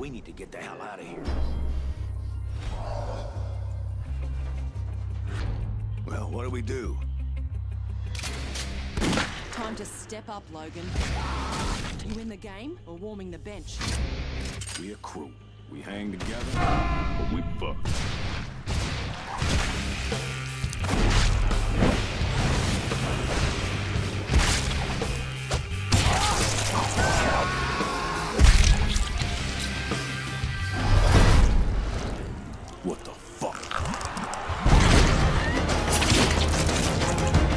We need to get the hell out of here. Well, what do we do? Time to step up, Logan. You in the game or warming the bench? We a crew. We hang together, but we fuck. Ah! What the fuck?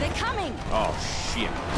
They're coming! Oh, shit.